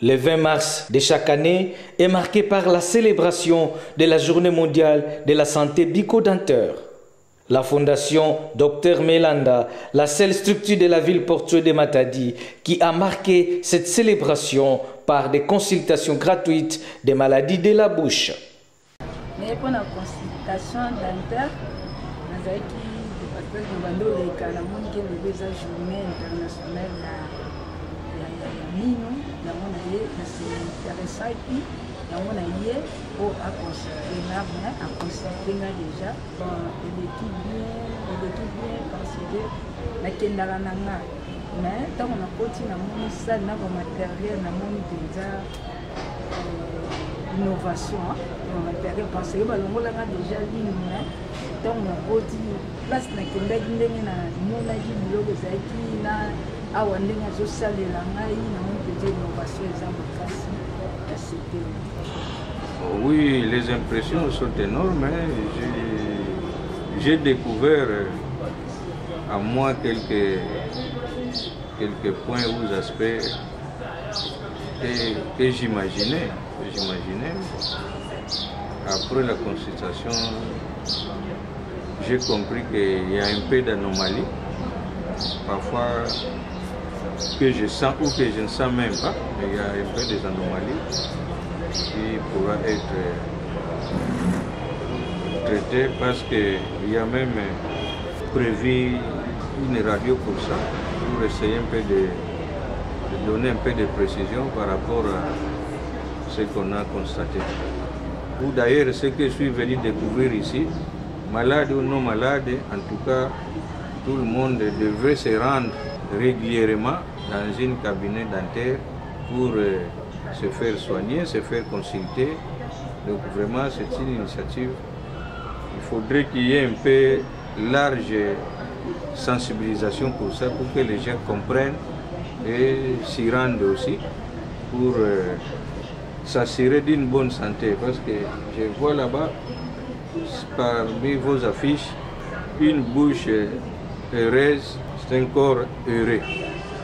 Le 20 mars de chaque année est marqué par la célébration de la Journée mondiale de la santé bucco-dentaire. La fondation Dr Melanda, la seule structure de la ville portuaire de Matadi, qui a marqué cette célébration par des consultations gratuites des maladies de la bouche. Mino, yango na ye nasinteressaki yango na ye po aconsulte nga mais aconsulte nga déjà eleki bien eleki bien parce que nakendaka na nga mais ntango nakoti namoni sale na bamateriel namoni mpenza innovation bamateriel parce que balongolaka déjà ligne mais ntango nakoti place nakendaki ndenge namonaki biloko ezalaki na innovation sepeli Oui, les impressions sont énormes. Hein. J'ai découvert à moi quelques, quelques points ou aspects que, que j'imaginais. Après la consultation, j'ai compris qu'il y a un peu d'anomalie. Parfois, que je sens ou que je ne sens même pas, mais il y a un peu des anomalies qui pourra être traité parce qu'il y a même prévu une radio pour ça, pour essayer un peu de, de donner un peu de précision par rapport à ce qu'on a constaté. Ou d'ailleurs ce que je suis venu découvrir ici, malade ou non malade, en tout cas, tout le monde devrait se rendre régulièrement dans une cabinet dentaire pour euh, se faire soigner, se faire consulter. Donc vraiment, c'est une initiative. Il faudrait qu'il y ait un peu large sensibilisation pour ça, pour que les gens comprennent et s'y rendent aussi pour euh, s'assurer d'une bonne santé. Parce que je vois là-bas, parmi vos affiches, une bouche heureuse, c'est un corps heureux.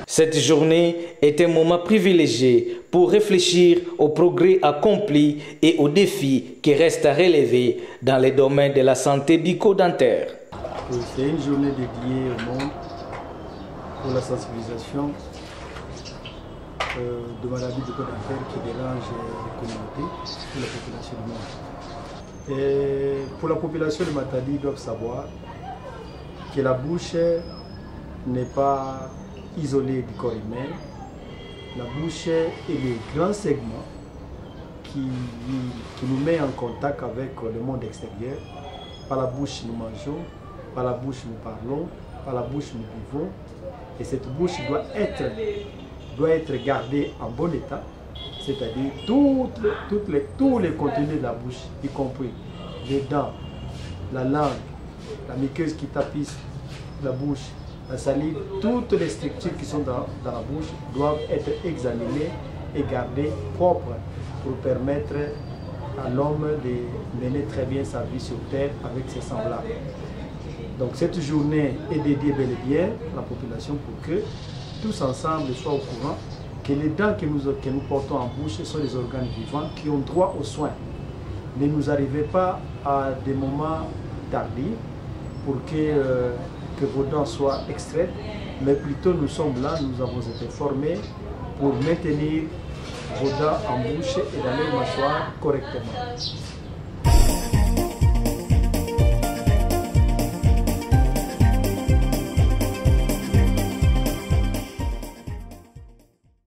Cette journée est un moment privilégié pour réfléchir aux progrès accomplis et aux défis qui restent à relever dans les domaines de la santé bucco-dentaire. C'est une journée dédiée au monde pour la sensibilisation euh, de maladies bucco-dentaires qui dérangent les communautés et la population du monde. Et pour la population de Matadi, ils doivent savoir que la bouche n'est pas isolée du corps humain. La bouche est le grand segment qui, qui, nous met en contact avec le monde extérieur. Par la bouche nous mangeons, par la bouche nous parlons, par la bouche nous vivons. Et cette bouche doit être, doit être gardée en bon état, c'est-à-dire les, tous les contenus de la bouche, y compris les dents, la langue, la muqueuse qui tapisse la bouche, la salive, toutes les structures qui sont dans, la bouche doivent être examinées et gardées propres pour permettre à l'homme de mener très bien sa vie sur Terre avec ses semblables. Donc cette journée est dédiée bel et bien à la population pour que tous ensemble soient au courant que les dents que nous, que nous portons en bouche sont des organes vivants qui ont droit aux soins. Ne nous arrivez pas à des moments tardifs pour que, euh, que vos dents soient extraites, mais plutôt nous sommes là, nous avons été formés pour maintenir vos dents en bouche et dans les correctement.